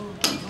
Oh.